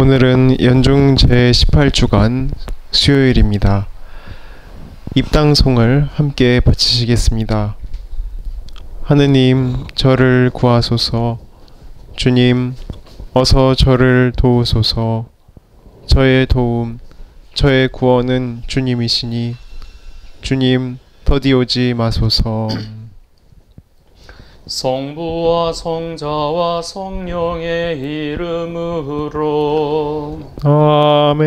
오늘은 연중 제18주간 수요일입니다. 입당송을 함께 바치시겠습니다. 하느님, 저를 구하소서. 주님, 어서 저를 도우소서. 저의 도움, 저의 구원은 주님이시니, 주님, 더디 오지 마소서. 성부와 성자와 성령의 이름으로 아멘.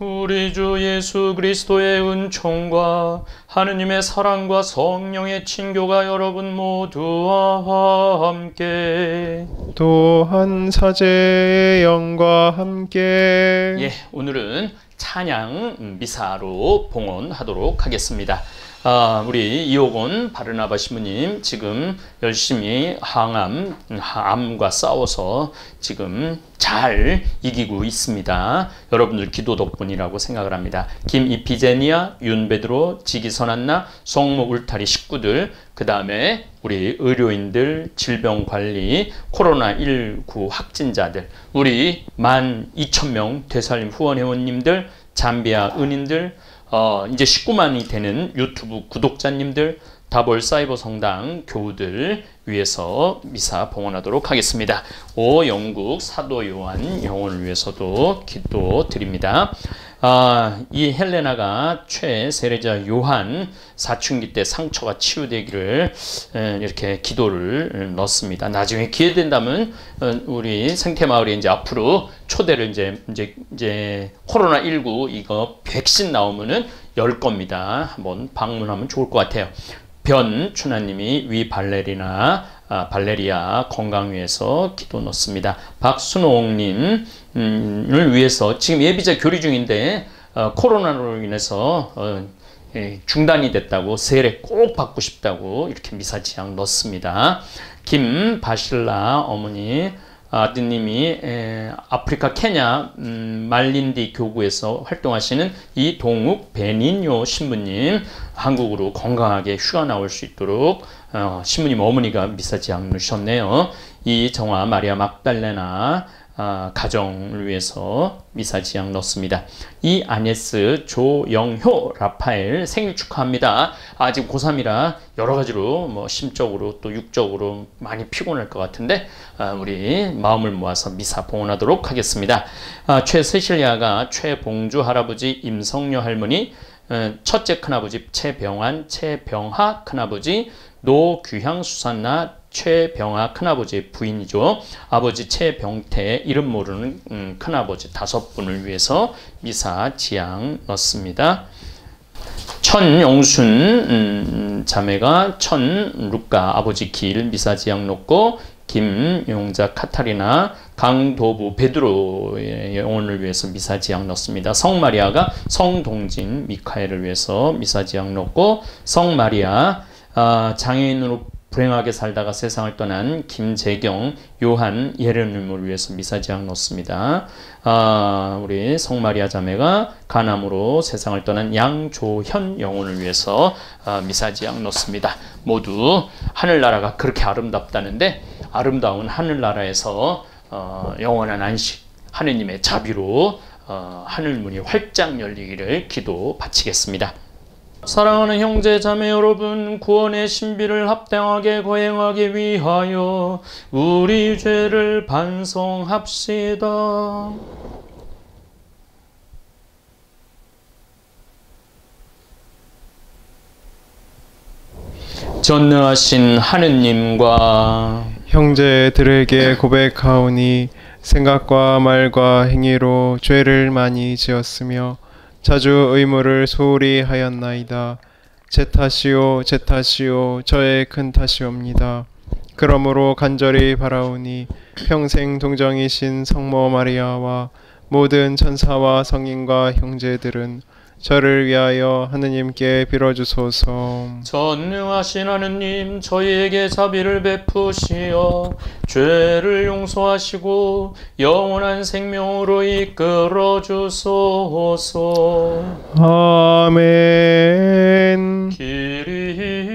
우리 주 예수 그리스도의 은총과 하느님의 사랑과 성령의 친교가 여러분 모두와 함께 또한 사제의 영과 함께 예 오늘은 찬양 미사로 봉헌하도록 하겠습니다. 아, 우리 이호곤 바르나바 신부님 지금 열심히 항암, 암과 싸워서 지금 잘 이기고 있습니다. 여러분들 기도 덕분이라고 생각을 합니다. 김이피제니아, 윤베드로, 지기선한나, 성모 울타리 식구들, 그 다음에 우리 의료인들, 질병관리, 코로나19 확진자들, 우리 만 2천명 되살림 후원 회원님들, 잠비아 은인들, 어, 이제 19만이 되는 유튜브 구독자님들, 다볼 사이버 성당 교우들 위해서 미사 봉헌하도록 하겠습니다. 오 영국 사도 요한 영혼을 위해서도 기도 드립니다. 아, 이 헬레나가 최 세례자 요한 사춘기 때 상처가 치유되기를 이렇게 기도를 넣습니다. 나중에 기회 된다면 어, 우리 생태마을에 이제 앞으로 초대를 이제 이제 이제 코로나 19 이거 백신 나오면은 열 겁니다. 한번 방문하면 좋을 것 같아요. 변 춘하님이 위 발레리나 아, 발레리아 건강 위해서 기도 넣습니다. 박순옥님을 위해서 지금 예비자 교리 중인데 어, 코로나로 인해서 어, 예, 중단이 됐다고 세례 꼭 받고 싶다고 이렇게 미사지향 넣습니다. 김바실라 어머니 아드님이 에, 아프리카 케냐 음, 말린디 교구에서 활동하시는 이동욱 베니뇨 신부님 한국으로 건강하게 휴가 나올 수 있도록 어, 신부님 어머니가 미사지향 넣으셨네요. 이 정화 마리아 막달레나 아, 가정을 위해서 미사 지향 넣습니다. 이 아네스 조영효 라파엘 생일 축하합니다. 아직 고3이라 여러 가지로 뭐 심적으로 또 육적으로 많이 피곤할 것 같은데 아, 우리 마음을 모아서 미사 봉헌하도록 하겠습니다. 아, 최세실리아가 최봉주 할아버지 임성녀 할머니 어, 첫째 큰아버지 최병환 최병하 큰아버지 노규향 수산나 최병아 큰아버지의 부인이죠. 아버지 최병태 이름 모르는 음, 큰아버지 다섯 분을 위해서 미사 지향 넣습니다. 천용순 음, 자매가 천 루카 아버지 길 미사 지향 넣고 김용자 카타리나 강도부 베드로의 영혼을 위해서 미사지향 넣습니다. 성마리아가 성동진 미카엘을 위해서 미사지향 넣고 성마리아 아, 장애인으로 불행하게 살다가 세상을 떠난 김재경, 요한, 예련님을 위해서 미사지향 놓습니다. 아, 우리 성마리아 자매가 가남으로 세상을 떠난 양조현 영혼을 위해서 아, 미사지향 놓습니다. 모두 하늘나라가 그렇게 아름답다는데 아름다운 하늘나라에서 어, 영원한 안식, 하느님의 자비로 어, 하늘문이 활짝 열리기를 기도 바치겠습니다. 사랑하는 형제 자매 여러분 구원의 신비를 합당하게 거행하기 위하여 우리 죄를 반성합시다. 전능하신 하느님과 형제들에게 고백하오니 생각과 말과 행위로 죄를 많이 지었으며 자주 의무를 소홀히 하였나이다. 제 탓이요 제 탓이요 저의 큰 탓이옵니다. 그러므로 간절히 바라오니 평생 동정이신 성모 마리아와 모든 천사와 성인과 형제들은 저를 위하여 하느님께 빌어주소서. 전능하신 하느님, 저희에게 자비를 베푸시어 죄를 용서하시고 영원한 생명으로 이끌어 주소서. 아멘. 키리에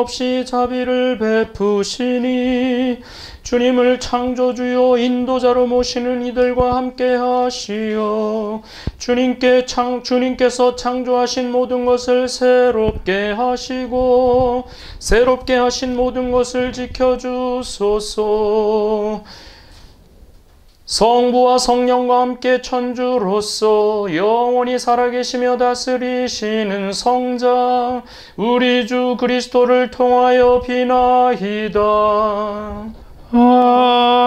없이 자비를 베푸시니 주님을 창조주요 인도자로 모시는 이들과 함께 하시어 주님께 창 주님께서 창조하신 모든 것을 새롭게 하시고 새롭게 하신 모든 것을 지켜 주소서. 성부와 성령과 함께 천주로서 영원히 살아계시며 다스리시는 성자 우리 주 그리스도를 통하여 비나이다.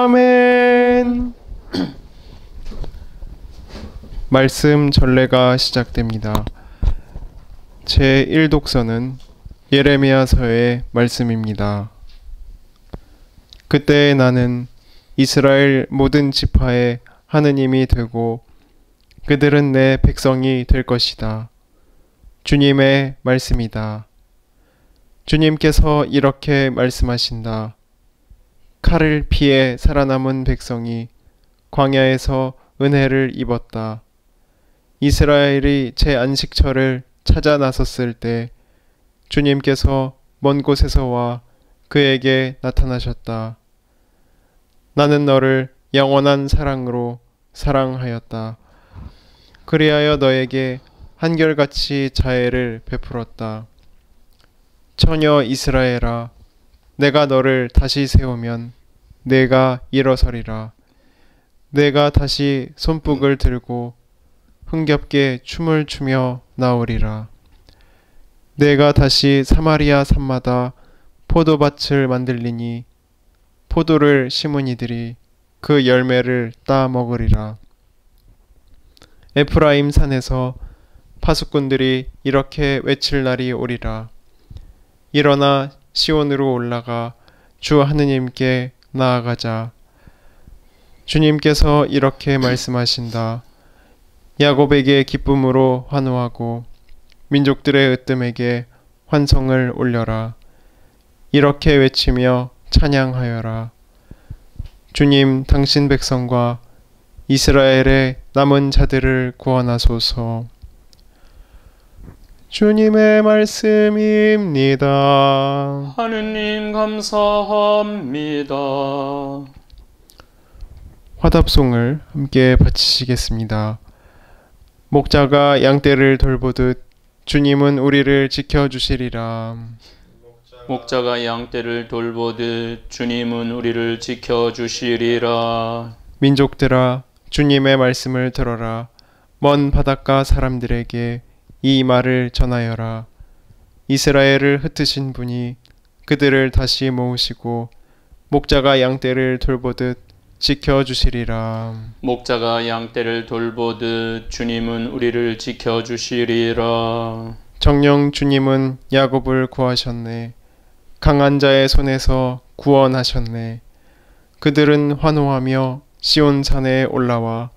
아멘. 말씀 전례가 시작됩니다. 제 1독서는 예레미야서의 말씀입니다. 그때 나는 이스라엘 모든 지파의 하느님이 되고 그들은 내 백성이 될 것이다. 주님의 말씀이다. 주님께서 이렇게 말씀하신다. 칼을 피해 살아남은 백성이 광야에서 은혜를 입었다. 이스라엘이 제 안식처를 찾아 나섰을 때 주님께서 먼 곳에서 와 그에게 나타나셨다. 나는 너를 영원한 사랑으로 사랑하였다. 그리하여 너에게 한결같이 자애를 베풀었다. 처녀 이스라엘아, 내가 너를 다시 세우면 내가 일어서리라. 내가 다시 손뼉을 들고 흥겹게 춤을 추며 나오리라. 내가 다시 사마리아 산마다 포도밭을 만들리니 포도를 심은 이들이 그 열매를 따 먹으리라. 에프라임 산에서 파수꾼들이 이렇게 외칠 날이 오리라. 일어나 시온으로 올라가 주 하느님께 나아가자. 주님께서 이렇게 말씀하신다. 야곱에게 기쁨으로 환호하고 민족들의 으뜸에게 환성을 올려라. 이렇게 외치며 찬양하여라. 주님, 당신 백성과 이스라엘의 남은 자들을 구원하소서. 주님의 말씀입니다. 하느님 감사합니다. 화답송을 함께 바치시겠습니다. 목자가 양떼를 돌보듯 주님은 우리를 지켜주시리라. 목자가 양떼를 돌보듯 주님은 우리를 지켜 주시리라. 민족들아, 주님의 말씀을 들어라. 먼 바닷가 사람들에게 이 말을 전하여라. 이스라엘을 흩으신 분이 그들을 다시 모으시고 목자가 양떼를 돌보듯 지켜 주시리라. 목자가 양떼를 돌보듯 주님은 우리를 지켜 주시리라. 정령 주님은 야곱을 구하셨네. 강한 자의 손에서 구원하셨네. 그들은 환호하며 시온 산에 올라와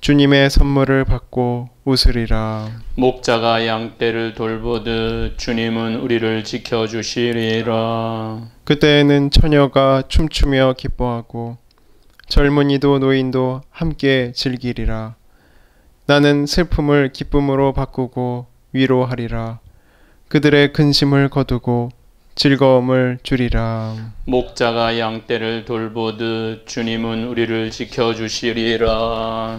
주님의 선물을 받고 웃으리라. 목자가 양떼를 돌보듯 주님은 우리를 지켜 주시리라. 그때에는 처녀가 춤추며 기뻐하고 젊은이도 노인도 함께 즐기리라. 나는 슬픔을 기쁨으로 바꾸고 위로하리라. 그들의 근심을 거두고 즐거움을 주리라. 목자가 양떼를 돌보듯 주님은 우리를 지켜 주시리라.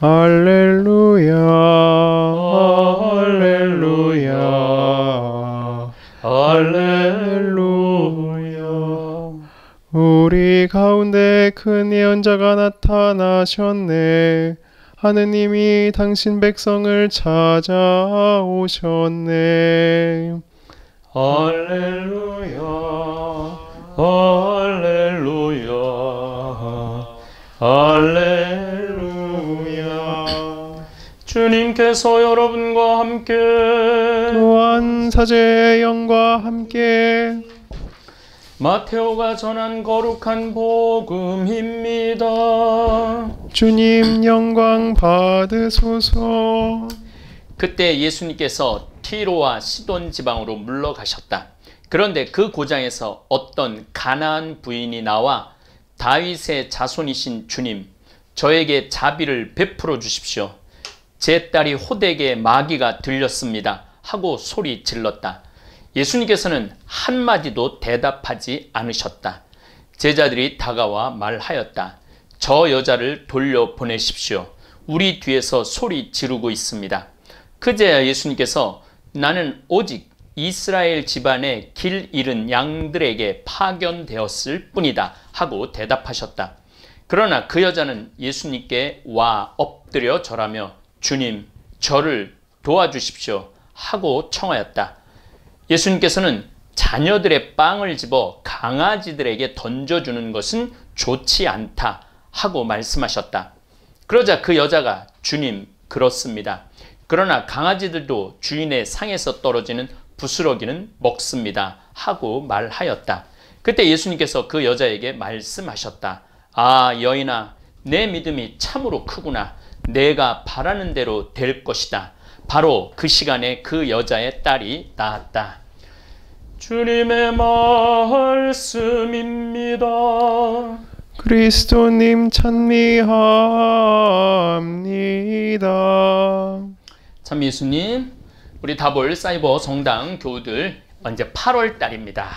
할렐루야, 할렐루야, 할렐루야. 우리 가운데 큰 예언자가 나타나셨네. 하느님이 당신 백성을 찾아오셨네. 할렐루야. 할렐루야. 할렐루야. 주님께서 여러분과 함께 또한 사제의 영과 함께 마테오가 전한 거룩한 복음입니다. 주님 영광 받으소서. 그때 예수님께서 티로와 시돈 지방으로 물러가셨다. 그런데 그 고장에서 어떤 가나안 부인이 나와 다윗의 자손이신 주님, 저에게 자비를 베풀어 주십시오. 제 딸이 호되게 마귀가 들렸습니다. 하고 소리 질렀다. 예수님께서는 한마디도 대답하지 않으셨다. 제자들이 다가와 말하였다. 저 여자를 돌려 보내십시오. 우리 뒤에서 소리 지르고 있습니다. 그제야 예수님께서 나는 오직 이스라엘 집안의 길 잃은 양들에게 파견되었을 뿐이다 하고 대답하셨다. 그러나 그 여자는 예수님께 와 엎드려 절하며 주님 저를 도와주십시오 하고 청하였다. 예수님께서는 자녀들의 빵을 집어 강아지들에게 던져주는 것은 좋지 않다 하고 말씀하셨다. 그러자 그 여자가 주님 그렇습니다. 그러나 강아지들도 주인의 상에서 떨어지는 부스러기는 먹습니다. 하고 말하였다. 그때 예수님께서 그 여자에게 말씀하셨다. 아, 여인아, 내 믿음이 참으로 크구나. 내가 바라는 대로 될 것이다. 바로 그 시간에 그 여자의 딸이 나았다. 주님의 말씀입니다. 그리스도님 찬미합니다. 참 예수님, 우리 다볼 사이버 성당 교우들 이제 8월 달입니다.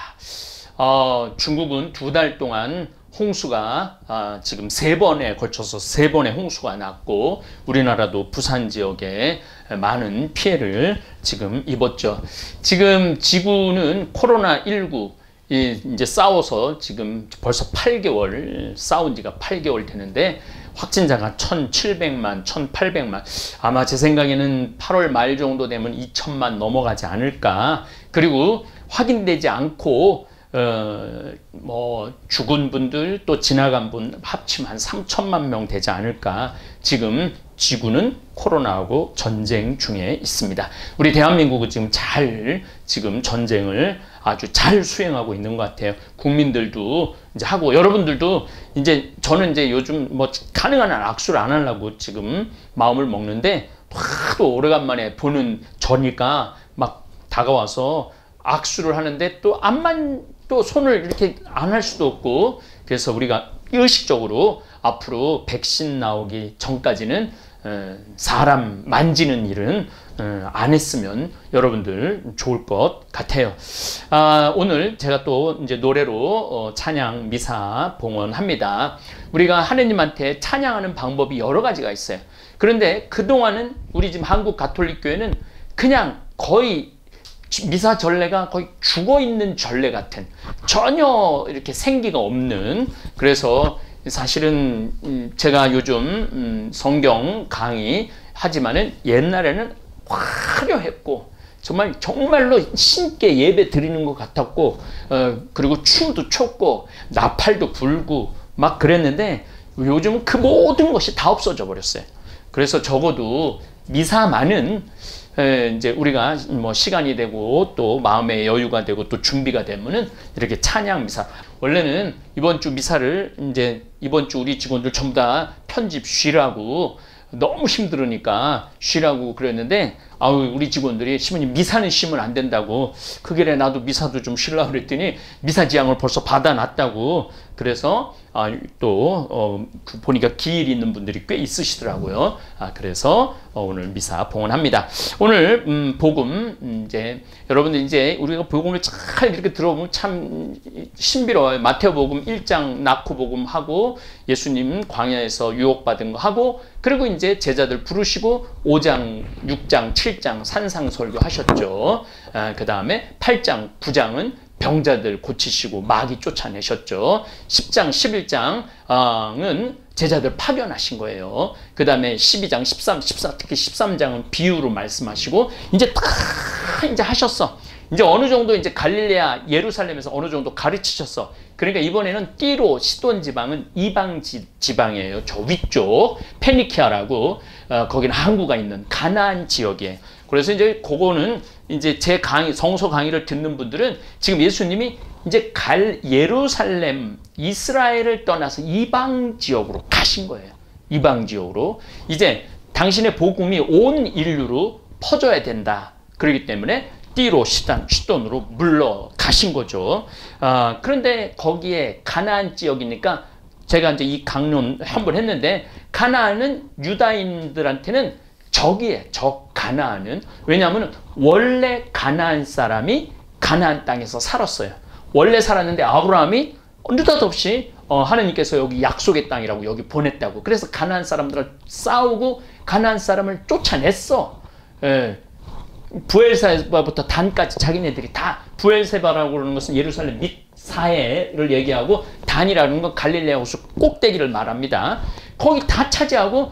어, 중국은 두 달 동안 홍수가 아, 지금 세 번에 걸쳐서 세 번의 홍수가 났고 우리나라도 부산 지역에 많은 피해를 지금 입었죠. 지금 지구는 코로나 19 이제 싸워서 지금 벌써 8개월 싸운 지가 8개월 되는데 확진자가 1,700만, 1,800만. 아마 제 생각에는 8월 말 정도 되면 2천만 넘어가지 않을까. 그리고 확인되지 않고 어, 뭐 죽은 분들 또 지나간 분 합치면 한 3천만 명 되지 않을까. 지금 지구는 코로나하고 전쟁 중에 있습니다. 우리 대한민국은 지금 잘 지금 전쟁을 아주 잘 수행하고 있는 것 같아요. 국민들도 이제 하고 여러분들도 이제 저는 이제 요즘 뭐 가능한 한 악수를 안 하려고 지금 마음을 먹는데 하도 오래간만에 보는 저니까 막 다가와서 악수를 하는데 또 암만 또 손을 이렇게 안 할 수도 없고 그래서 우리가 의식적으로 앞으로 백신 나오기 전까지는 어, 사람 만지는 일은 어, 안 했으면 여러분들 좋을 것 같아요. 아, 오늘 제가 또 이제 노래로 어, 찬양 미사 봉헌합니다. 우리가 하느님한테 찬양하는 방법이 여러 가지가 있어요. 그런데 그동안은 우리 지금 한국 가톨릭 교회는 그냥 거의 미사 전례가 거의 죽어 있는 전례 같은 전혀 이렇게 생기가 없는 그래서 사실은 제가 요즘 성경 강의 하지만은 옛날에는 화려했고 정말 정말로 신께 예배 드리는 것 같았고 어, 그리고 춤도 췄고 나팔도 불고 막 그랬는데 요즘은 그 모든 것이 다 없어져 버렸어요. 그래서 적어도 미사만은 에, 이제 우리가 뭐 시간이 되고 또 마음의 여유가 되고 또 준비가 되면은 이렇게 찬양 미사. 원래는 이번 주 미사를 이제 이번 주 우리 직원들 전부 다 편집 쉬라고 너무 힘들으니까 쉬라고 그랬는데 아우 우리 직원들이 시모님 미사는 쉬면 안 된다고. 그 길에 나도 미사도 좀 쉬려고 그랬더니 미사 지향을 벌써 받아놨다고 그래서 아, 또 어, 그 보니까 기일 있는 분들이 꽤 있으시더라고요. 아, 그래서 어, 오늘 미사 봉헌합니다. 오늘 음, 복음 음, 이제 여러분들 이제 우리가 복음을 잘 이렇게 들어보면 참 신비로워요. 마태복음 1장 낳고 복음 하고 예수님 광야에서 유혹받은 거 하고 그리고 이제 제자들 부르시고 5장, 6장, 7장 산상설교 하셨죠. 아, 그 다음에 8장, 9장은 병자들 고치시고 마귀 쫓아내셨죠. 10장, 11장은 제자들 파견하신 거예요. 그 다음에 12장, 13, 14, 특히 13장은 비유로 말씀하시고 이제 다 이제 하셨어. 이제 어느 정도 이제 갈릴레아 예루살렘에서 어느 정도 가르치셨어. 그러니까 이번에는 띠로 시돈 지방은 이방 지, 지방이에요. 저 위쪽 페니키아라고 어, 거기는 항구가 있는 가나안 지역이에요. 그래서 이제 그거는 이제 제 강의 성서 강의를 듣는 분들은 지금 예수님이 이제 갈 예루살렘 이스라엘을 떠나서 이방 지역으로 가신 거예요. 이방 지역으로 이제 당신의 복음이 온 인류로 퍼져야 된다. 그렇기 때문에 띠로 시단 시돈으로 물러 가신 거죠. 아, 그런데 거기에 가나안 지역이니까 제가 이제 이 강론 한 번 했는데 가나안은 유다인들한테는 적이에요. 적 가나안은 왜냐하면 원래 가나안 사람이 가나안 땅에서 살았어요. 원래 살았는데 아브라함이 느닷없이 어, 하나님께서 여기 약속의 땅이라고 여기 보냈다고. 그래서 가나안 사람들을 싸우고 가나안 사람을 쫓아냈어. 예. 부엘세바부터 단까지 자기네들이 다 부엘세바라고 그러는 것은 예루살렘 밑 사해를 얘기하고 단이라는 건 갈릴레아 호수 꼭대기를 말합니다. 거기 다 차지하고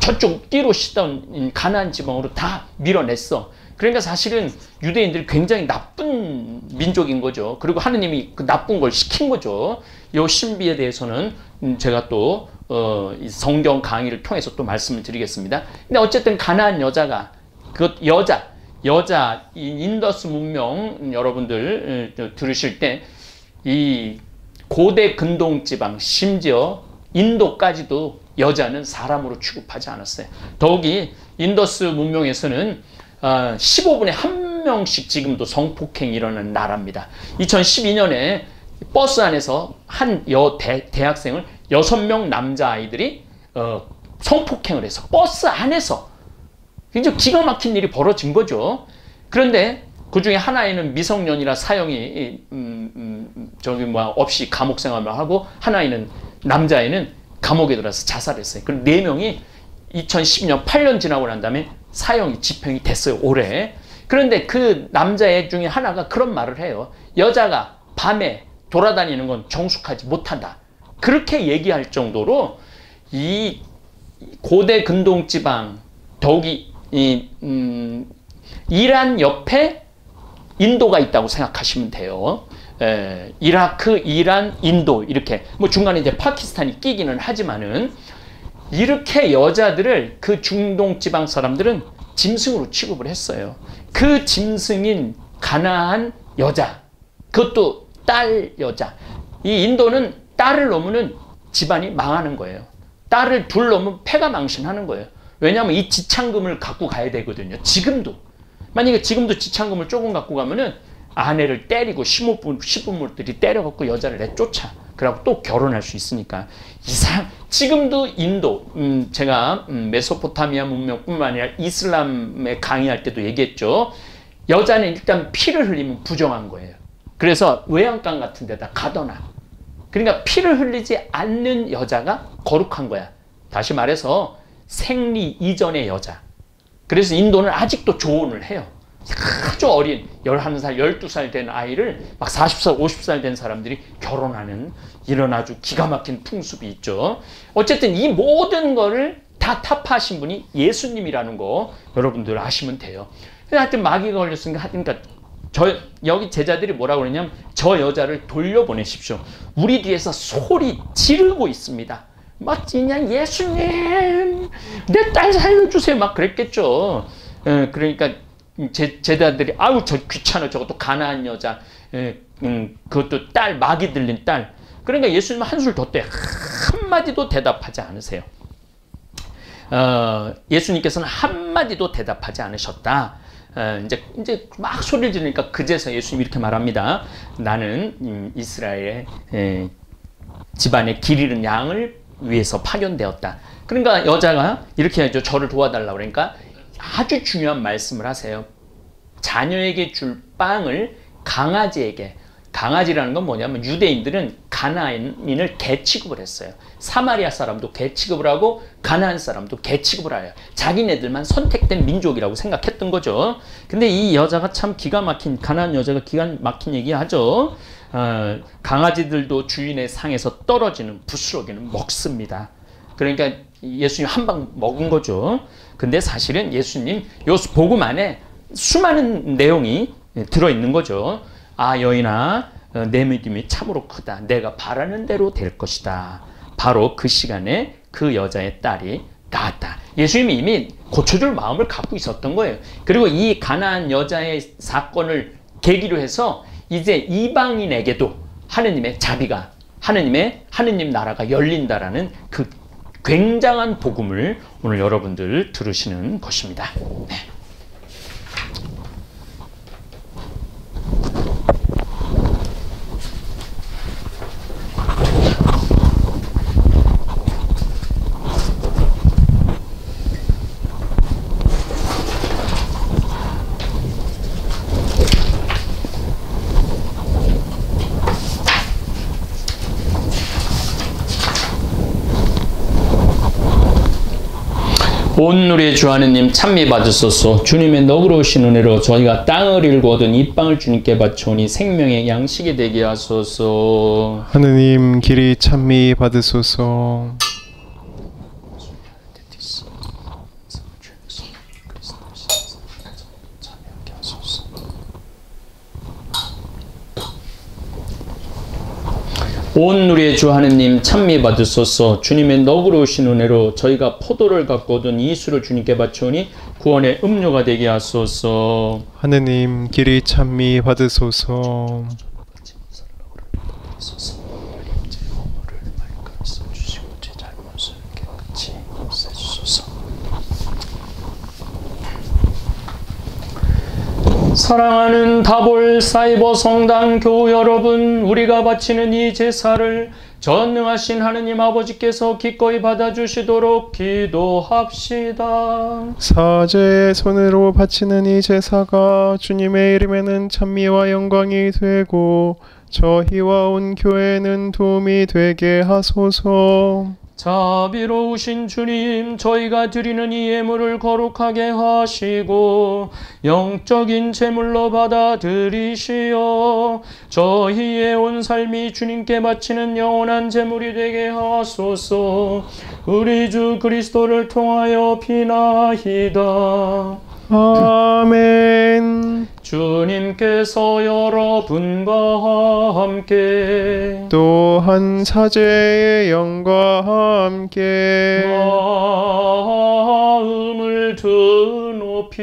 저쪽 띠로 시던 가나안 지방으로 다 밀어냈어. 그러니까 사실은 유대인들이 굉장히 나쁜 민족인 거죠. 그리고 하느님이 그 나쁜 걸 시킨 거죠. 요 신비에 대해서는 제가 또 어, 성경 강의를 통해서 또 말씀을 드리겠습니다. 근데 어쨌든 가나안 여자가 그 여자 여자 인더스 문명 여러분들 들으실 때 이 고대 근동 지방 심지어 인도까지도 여자는 사람으로 취급하지 않았어요. 더욱이 인더스 문명에서는 15분에 어, 한 명씩 지금도 성폭행이 일어나는 나라입니다. 2012년에 버스 안에서 한 여 대학생을 6명 남자아이들이 어, 성폭행을 해서 버스 안에서 굉장히 기가 막힌 일이 벌어진 거죠. 그런데 그 중에 하나에는 미성년이라 사형이 음, 음, 저기 뭐 없이 감옥 생활을 하고 하나에는 남자애는 감옥에 들어서 자살했어요. 그럼 네 명이 2010년 8년 지나고 난 다음에 사형이 집행이 됐어요. 올해. 그런데 그 남자애 중에 하나가 그런 말을 해요. 여자가 밤에 돌아다니는 건 정숙하지 못한다. 그렇게 얘기할 정도로 이 고대 근동 지방 더욱이 이 음, 이란 옆에 인도가 있다고 생각하시면 돼요. 에, 이라크, 이란, 인도 이렇게 뭐 중간에 이제 파키스탄이 끼기는 하지만은 이렇게 여자들을 그 중동 지방 사람들은 짐승으로 취급을 했어요. 그 짐승인 가나안 여자, 그것도 딸 여자. 이 인도는 딸을 놓으면 집안이 망하는 거예요. 딸을 둘 놓으면 폐가 망신하는 거예요. 왜냐하면 이 지창금을 갖고 가야 되거든요. 지금도. 만약에 지금도 지창금을 조금 갖고 가면은 아내를 때리고 시부모, 시부모들이 때려갖고 여자를 내쫓아. 그래갖고 또 결혼할 수 있으니까. 이상, 지금도 인도, 음, 제가 음, 메소포타미아 문명뿐만 아니라 이슬람에 강의할 때도 얘기했죠. 여자는 일단 피를 흘리면 부정한 거예요. 그래서 외양간 같은 데다 가둬놔. 그러니까 피를 흘리지 않는 여자가 거룩한 거야. 다시 말해서 생리 이전의 여자. 그래서 인도는 아직도 조언을 해요. 아주 어린 11살, 12살 된 아이를 막 40살, 50살 된 사람들이 결혼하는 이런 아주 기가 막힌 풍습이 있죠. 어쨌든 이 모든 거를 다 타파하신 분이 예수님이라는 거 여러분들 아시면 돼요. 하여튼 마귀가 걸렸으니까 그러니까 저 여기 제자들이 뭐라고 그러냐면 저 여자를 돌려보내십시오. 우리 뒤에서 소리 지르고 있습니다. 막 그냥 예수님 내 딸 살려주세요 막 그랬겠죠. 에, 그러니까 제, 제자들이 아우 저 귀찮아 저것도 가난한 여자 에, 음, 그것도 딸 마귀 들린 딸 그러니까 예수님 한술 더 떼. 한마디도 대답하지 않으세요. 어, 예수님께서는 한마디도 대답하지 않으셨다. 어, 이제 이제 막 소리를 지르니까 그제서 예수님 이렇게 말합니다. 나는 음, 이스라엘의 에, 집안의 길 잃은 양을 위해서 파견되었다. 그러니까 여자가 이렇게 하죠. 저를 도와달라 그러니까 아주 중요한 말씀을 하세요. 자녀에게 줄 빵을 강아지에게 강아지라는 건 뭐냐면 유대인들은 가나안인을 개 취급을 했어요. 사마리아 사람도 개 취급을 하고 가나안 사람도 개 취급을 해요. 자기네들만 선택된 민족이라고 생각했던 거죠. 근데 이 여자가 참 기가 막힌 가나안 여자가 기가 막힌 얘기하죠. 어, 강아지들도 주인의 상에서 떨어지는 부스러기는 먹습니다. 그러니까 예수님 한 방 먹은 거죠. 근데 사실은 예수님 요 복음 안에 수많은 내용이 들어 있는 거죠. 아 여인아 어, 내 믿음이 참으로 크다. 내가 바라는 대로 될 것이다. 바로 그 시간에 그 여자의 딸이 나았다. 예수님이 이미 고쳐줄 마음을 갖고 있었던 거예요. 그리고 이 가난한 여자의 사건을 계기로 해서 이제 이방인에게도 하느님의 자비가 하느님의 하느님 나라가 열린다라는 그 굉장한 복음을 오늘 여러분들 들으시는 것입니다. 네. 온 누리의 주 하느님 찬미 받으소서. 주님의 너그러우신 은혜로 저희가 땅을 일고 얻은 이 빵을 주님께 바쳐오니 생명의 양식이 되게 하소서. 하느님 길이 찬미 받으소서 온 누리의 주 하느님 찬미 받으소서. 주님의 너그러우신 은혜로 저희가 포도를 갖고 얻은 이수를 주님께 바쳐오니 구원의 음료가 되게 하소서. 하느님 길이 찬미 받으소서 사랑하는 다볼 사이버 성당 교우 여러분, 우리가 바치는 이 제사를 전능하신 하느님 아버지께서 기꺼이 받아주시도록 기도합시다. 사제의 손으로 바치는 이 제사가 주님의 이름에는 찬미와 영광이 되고 저희와 온 교회는 도움이 되게 하소서. 자비로우신 주님, 저희가 드리는 이 예물을 거룩하게 하시고 영적인 제물로 받아들이시어 저희의 온 삶이 주님께 바치는 영원한 제물이 되게 하소서. 우리 주 그리스도를 통하여 비나이다. 아멘. 주님께서 여러분과 함께 또한 사제의 영과 함께 마음을 드높이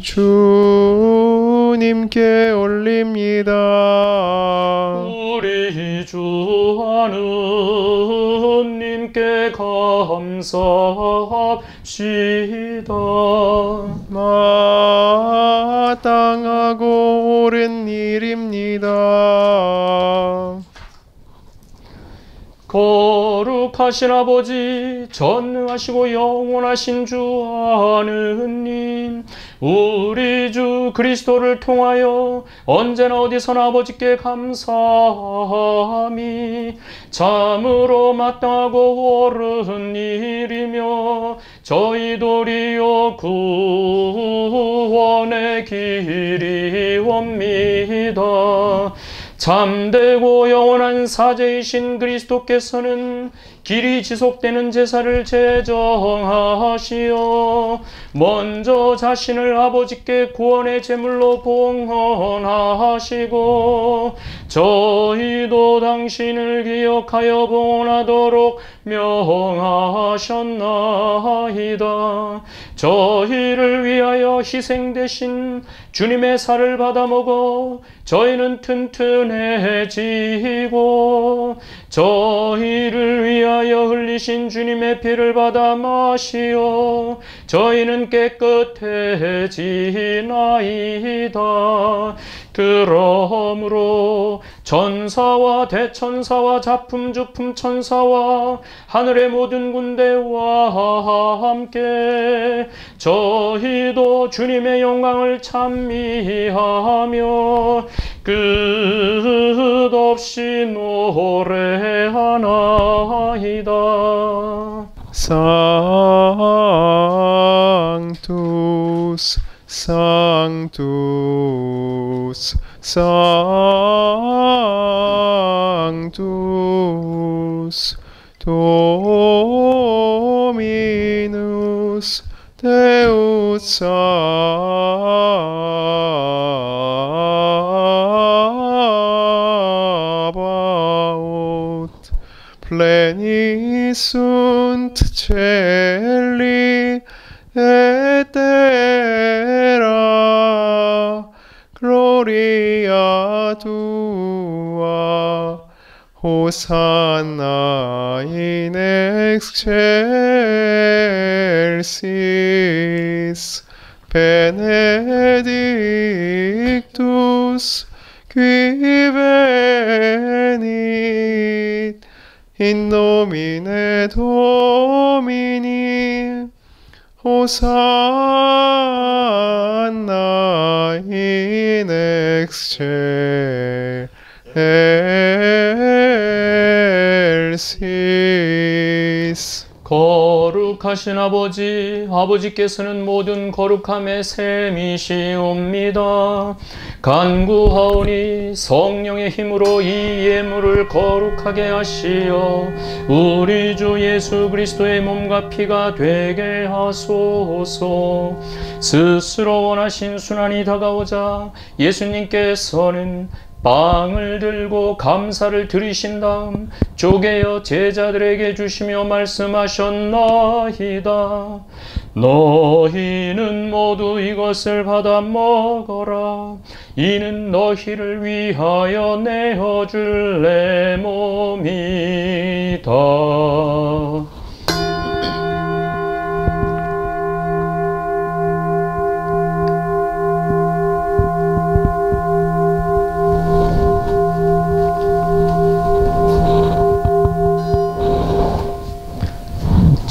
주님께 올립니다. 우리 주 하느님께 감사합시다. 마땅하고 옳은 일입니다. 거룩하신 아버지, 전능하시고 영원하신 주 하느님, 우리 주 그리스도를 통하여 언제나 어디서나 아버지께 감사함이 참으로 마땅하고 옳은 일이며 저희들이요 구원의 길이 옵니다. 참되고 영원한 사제이신 그리스도께서는 길이 지속되는 제사를 제정하시어 먼저 자신을 아버지께 구원의 제물로 봉헌하시고 저희도 당신을 기억하여 봉헌하도록 명하셨나이다. 저희를 위하여 희생되신 주님의 살을 받아 먹어 저희는 튼튼해지고 저희를 위하여 흘리신 주님의 피를 받아 마시어 저희는 깨끗해지나이다. 그러므로 전사와 대천사와 작품 주품 천사와 하늘의 모든 군대와 함께 저희도 주님의 영광을 찬미하며 끝없이 노래하나이다. Sanctus, Deus Sanctus Dominus Deus Sabaoth Pleni sunt celi et terra gloria tua Hosanna in excelsis benedictus qui venit in nomine Domini Hosanna in excelsis. 거룩하신 아버지, 아버지께서는 모든 거룩함의 셈이시옵니다. 간구하오니 성령의 힘으로 이 예물을 거룩하게 하시어 우리 주 예수 그리스도의 몸과 피가 되게 하소서. 스스로 원하신 순환이 다가오자 예수님께서는 빵을 들고 감사를 드리신 다음 쪼개어 제자들에게 주시며 말씀하셨나이다. 너희는 모두 이것을 받아 먹어라. 이는 너희를 위하여 내어줄 내 몸이다.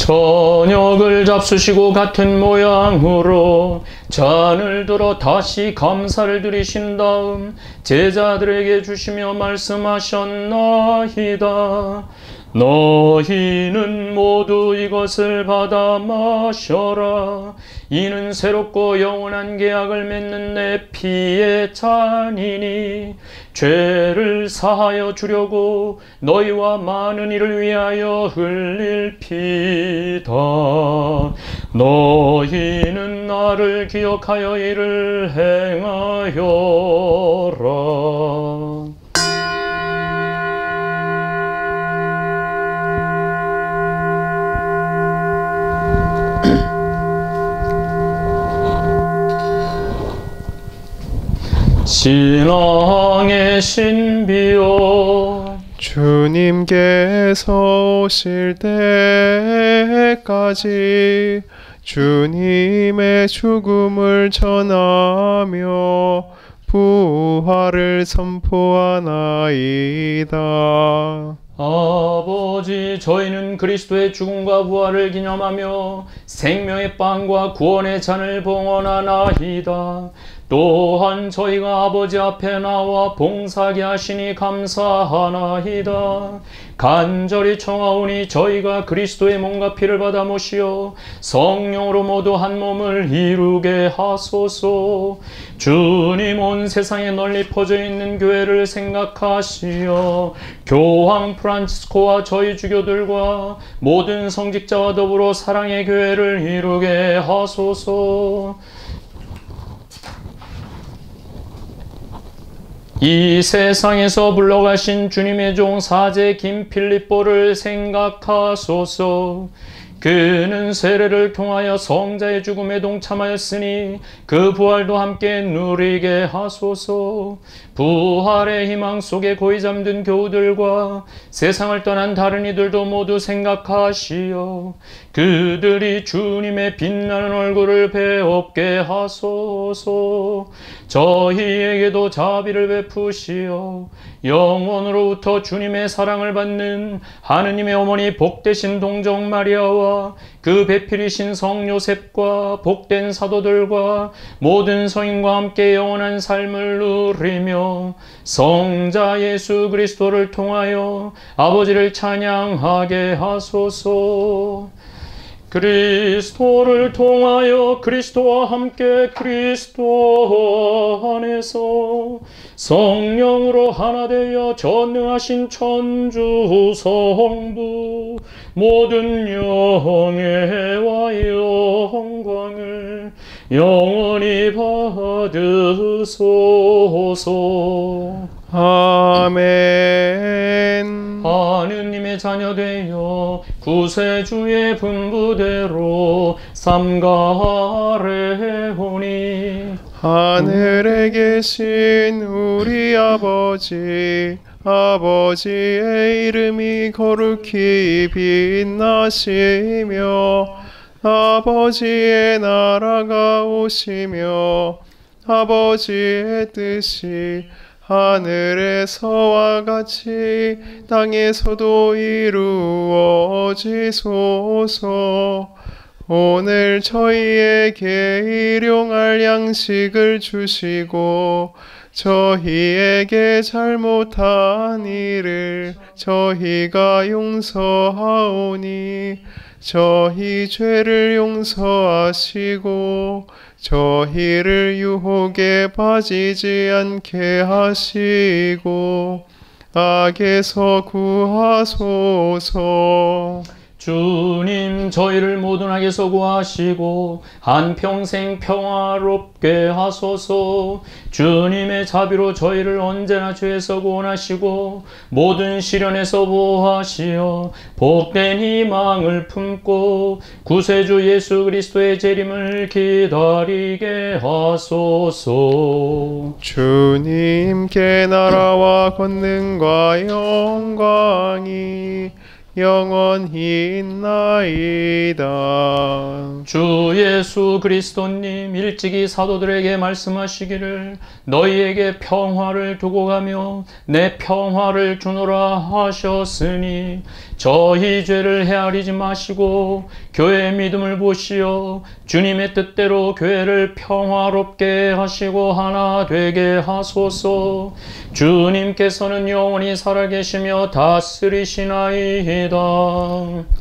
저녁을 잡수시고 같은 모양으로 잔을 들어 다시 감사를 드리신 다음 제자들에게 주시며 말씀하셨나이다. 너희는 모두 이것을 받아 마셔라. 이는 새롭고 영원한 계약을 맺는 내 피의 잔이니 죄를 사하여 주려고 너희와 많은 이를 위하여 흘릴 피다. 너희는 나를 기억하여 이를 행하여라. 신앙의 신비요 주님께서 오실 때까지 주님의 죽음을 전하며 부활을 선포하나이다. 아버지 저희는 그리스도의 죽음과 부활을 기념하며 생명의 빵과 구원의 잔을 봉헌하나이다. 또한 저희가 아버지 앞에 나와 봉사하게 하시니 감사하나이다. 간절히 청하오니 저희가 그리스도의 몸과 피를 받아 모시어 성령으로 모두 한 몸을 이루게 하소서. 주님 온 세상에 널리 퍼져 있는 교회를 생각하시어 교황 프란치스코와 저희 주교들과 모든 성직자와 더불어 사랑의 교회를 이루게 하소서. 이 세상에서 물러가신 주님의 종 사제 김필립보를 생각하소서. 그는 세례를 통하여 성자의 죽음에 동참하였으니 그 부활도 함께 누리게 하소서. 부활의 희망 속에 고이 잠든 교우들과 세상을 떠난 다른 이들도 모두 생각하시어 그들이 주님의 빛나는 얼굴을 배웁게 하소서 저희에게도 자비를 베푸시어 영원으로부터 주님의 사랑을 받는 하느님의 어머니 복되신 동정 마리아와 그 배필이신 성 요셉과 복된 사도들과 모든 성인과 함께 영원한 삶을 누리며 성자 예수 그리스도를 통하여 아버지를 찬양하게 하소서. 그리스도를 통하여 그리스도와 함께 그리스도 안에서 성령으로 하나 되어 전능하신 천주 성부 모든 영예와 영광을 영원히 받으소서 아멘. 하느님의 자녀 되어 구세주의 분부대로 삼가래오니. 하늘에 계신 우리 아버지, 아버지의 이름이 거룩히 빛나시며, 아버지의 나라가 오시며, 아버지의 뜻이 하늘에서와 같이 땅에서도 이루어지소서. 오늘 저희에게 일용할 양식을 주시고 저희에게 잘못한 일을 저희가 용서하오니 저희 죄를 용서하시고 저희를 유혹에 빠지지 않게 하시고 악에서 구하소서. 주님 저희를 모든 악에서 구하시고 한평생 평화롭게 하소서. 주님의 자비로 저희를 언제나 죄에서 구원하시고 모든 시련에서 보호하시어 복된 희망을 품고 구세주 예수 그리스도의 재림을 기다리게 하소서. 주님께 나라와 권능과 영광이 영원히 있나이다. 주 예수 그리스도님 일찍이 사도들에게 말씀하시기를 너희에게 평화를 두고 가며 내 평화를 주노라 하셨으니 저희 죄를 헤아리지 마시고 교회의 믿음을 보시어 주님의 뜻대로 교회를 평화롭게 하시고 하나 되게 하소서. 주님께서는 영원히 살아계시며 다스리시나이다.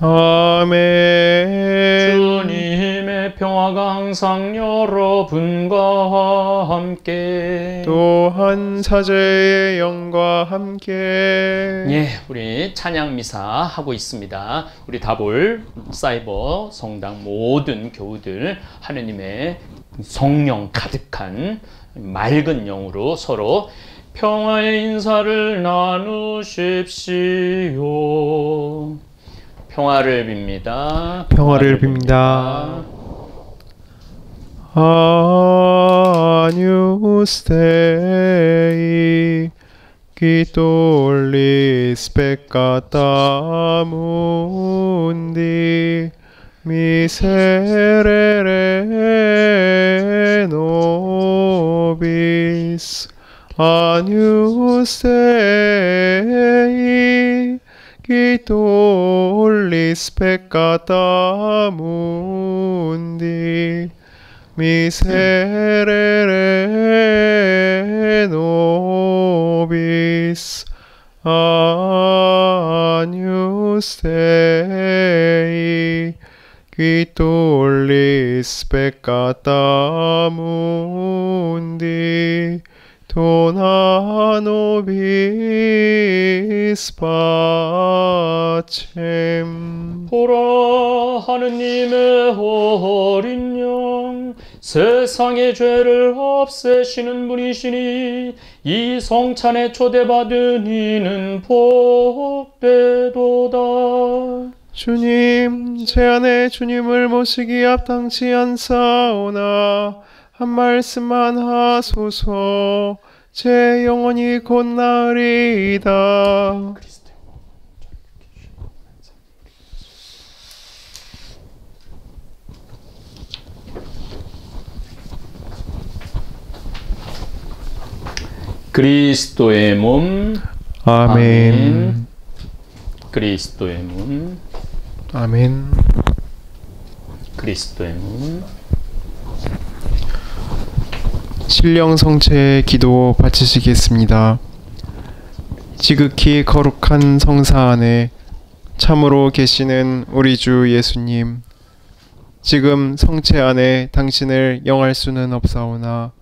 아멘. 주님의 평화가 항상 여러분과 함께. 또한 사제의 영과 함께. 예, 우리 찬양 미사 하고 있습니다. 우리 다볼 사이버 성당 모든 교우들 하느님의 성령 가득한 맑은 영으로 서로 평화의 인사를 나누십시오. 평화를 빕니다. 평화를 빕니다. Agnus Dei, tollis peccata mundi, miserere nobis. Agnus Dei, qui tollis peccata mundi, Dei, qui tollis peccata mundi, dona nobis pacem. 보라 하느님의 어린 양 세상의 죄를 없애시는 분이시니 이 성찬에 초대받은 이는 복되도다 주님, 제 안에 주님을 모시기 합당치 않사오나 한 말씀만 하소서. 제 영혼이 곧 나으리이다. 그리스도의 몸 아멘. 그리스도의 몸 아멘. 그리스도의 몸 신령 성체의 기도 바치시겠습니다. 지극히 거룩한 성사 안에 참으로 계시는 우리 주 예수님. 지금 성체 안에 당신을 영할 수는 없사오나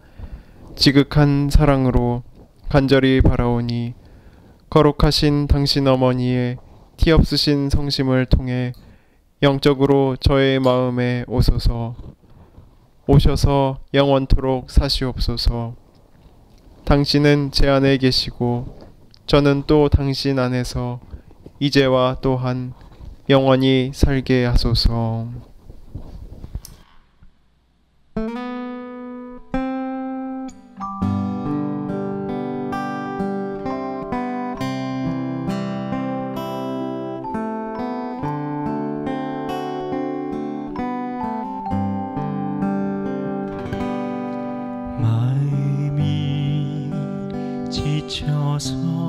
지극한 사랑으로 간절히 바라오니 거룩하신 당신 어머니의 티 없으신 성심을 통해 영적으로 저의 마음에 오소서. 오셔서 영원토록 사시옵소서. 당신은 제 안에 계시고 저는 또 당신 안에서 이제와 또한 영원히 살게 하소서 지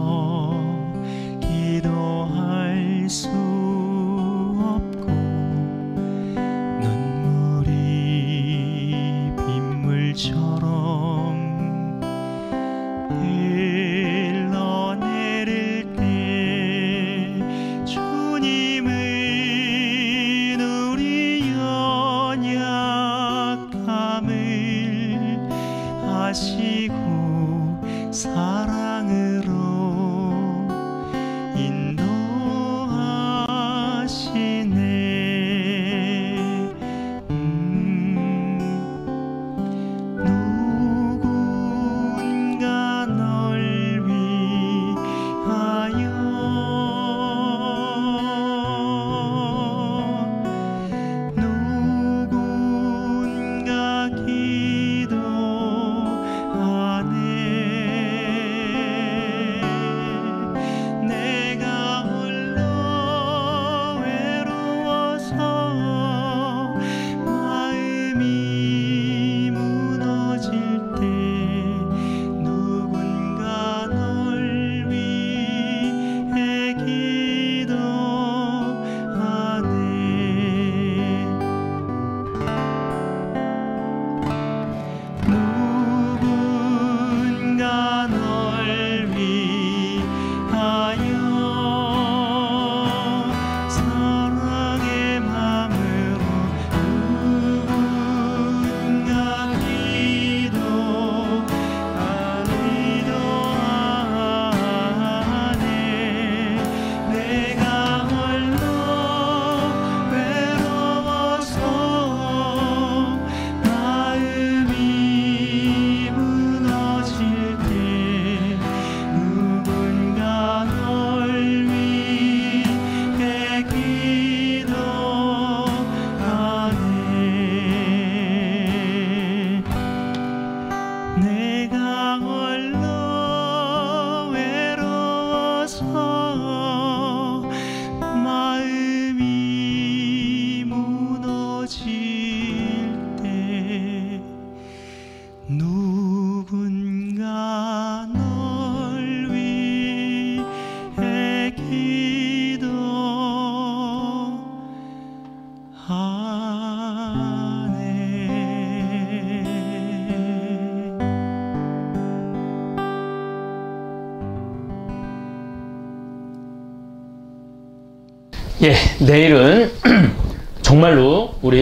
예, 내일은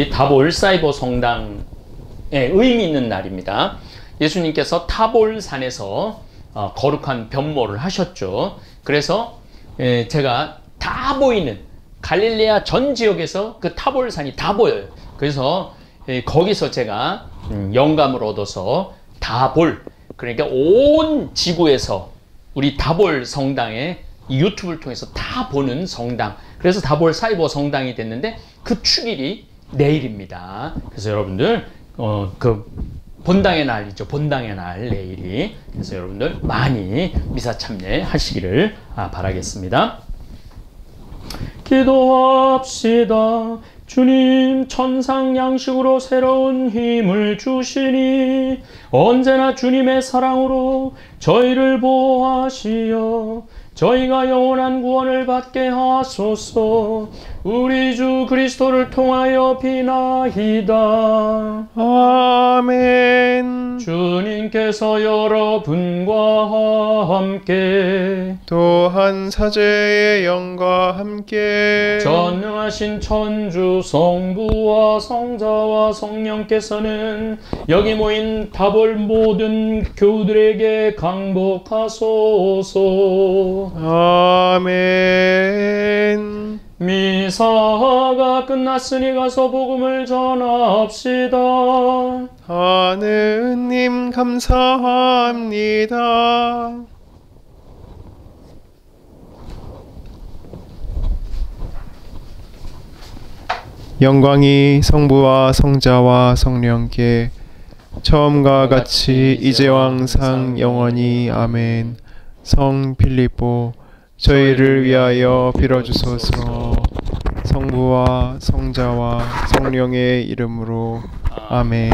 우리 다볼 사이버 성당에 의미 있는 날입니다. 예수님께서 타볼 산에서 어, 거룩한 변모를 하셨죠. 그래서 예, 제가 다 보이는 갈릴레아 전 지역에서 그 타볼 산이 다 보여요. 그래서 예, 거기서 제가 음, 영감을 얻어서 다볼 그러니까 온 지구에서 우리 다볼 성당에 이 유튜브를 통해서 다 보는 성당. 그래서 다볼 사이버 성당이 됐는데 그 축일이 내일입니다. 그래서 여러분들 어, 그 본당의 날이죠. 본당의 날 내일이. 그래서 여러분들 많이 미사 참여하시기를 아, 바라겠습니다. 기도합시다. 주님 천상 양식으로 새로운 힘을 주시니 언제나 주님의 사랑으로 저희를 보호하시어 저희가 영원한 구원을 받게 하소서. 우리 주 그리스도를 통하여 비나이다. 아멘. 주님께서 여러분과 함께 또한 사제의 영과 함께 전능하신 천주 성부와 성자와 성령께서는 여기 모인 답을 모든 교우들에게 강복하소서 아멘. 미사가 끝났으니 가서 복음을 전합시다 하느님 감사합니다. 영광이 성부와 성자와 성령께 처음과 같이 이제와 항상 영원히 아멘. 성 필리포 저희를 위하여 빌어주소서. 성부와 성자와 성령의 이름으로 아멘.